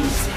Team's